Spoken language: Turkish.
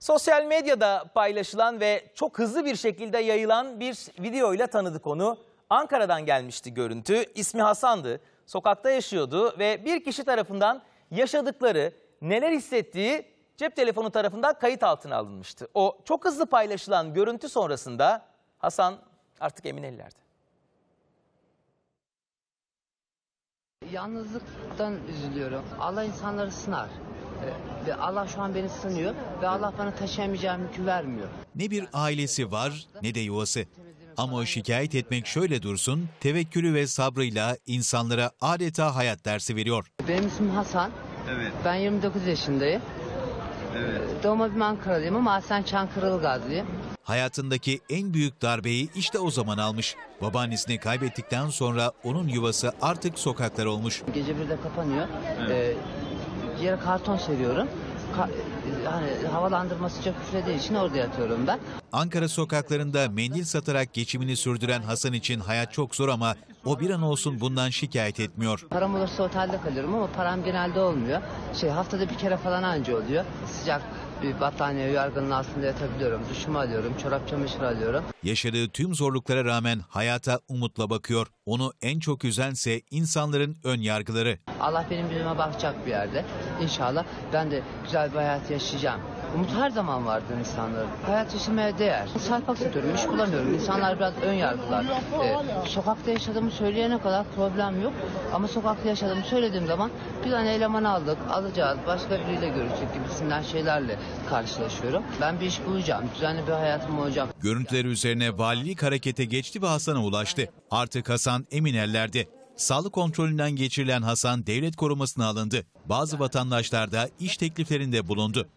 Sosyal medyada paylaşılan ve çok hızlı bir şekilde yayılan bir videoyla tanıdık onu. Ankara'dan gelmişti görüntü. İsmi Hasan'dı. Sokakta yaşıyordu ve bir kişi tarafından yaşadıkları, neler hissettiği cep telefonu tarafından kayıt altına alınmıştı. O çok hızlı paylaşılan görüntü sonrasında Hasan artık emin ellerde. Yalnızlıktan üzülüyorum. Allah insanları sınar. Ee, Ve Allah şu an beni sınıyor ve Allah bana taşıyamayacağım yükü vermiyor. Ne bir ailesi var ne de yuvası. Ama o şikayet etmek şöyle dursun, tevekkülü ve sabrıyla insanlara adeta hayat dersi veriyor. Benim ismim Hasan. Evet, Ben 29 yaşındayım. evet. Doğma büyüme Ankara'lıyım ama aslen Çankırılı Gazlıyım. Hayatındaki en büyük darbeyi işte o zaman almış. Babaannesini kaybettikten sonra onun yuvası artık sokaklar olmuş. Gece birde kapanıyor. Ee, yere karton seriyorum. Ka- hani havalandırma sıcak üflediği için orada yatıyorum ben. Ankara sokaklarında mendil satarak geçimini sürdüren Hasan için hayat çok zor ama o bir an olsun bundan şikayet etmiyor. Param olursa otelde kalıyorum ama param genelde olmuyor. Şey haftada bir kere falan anca oluyor. Sıcak bir battaniye yargının altında yatabiliyorum. Duşumu alıyorum, çorap çamaşır alıyorum. Yaşadığı tüm zorluklara rağmen hayata umutla bakıyor. Onu en çok üzense insanların ön yargıları. Allah benim yüzüme bakacak bir yerde. İnşallah ben de güzel bir hayat yaşayacağım. Umut her zaman vardır insanların. Hayat yaşamaya değer. Sayfak satıyorum, iş bulamıyorum. İnsanlar biraz ön yargılar. Ee, sokakta yaşadığımı söyleyene kadar problem yok. Ama sokakta yaşadığımı söylediğim zaman bir tane eleman aldık, alacağız, başka biriyle görüşecek gibisinden şeylerle karşılaşıyorum. Ben bir iş bulacağım, düzenli bir hayatım olacak. Görüntüleri üzerine valilik harekete geçti ve Hasan'a ulaştı. Artık Hasan emin ellerde. Sağlık kontrolünden geçirilen Hasan devlet korumasına alındı. Bazı vatandaşlar da iş tekliflerinde bulundu.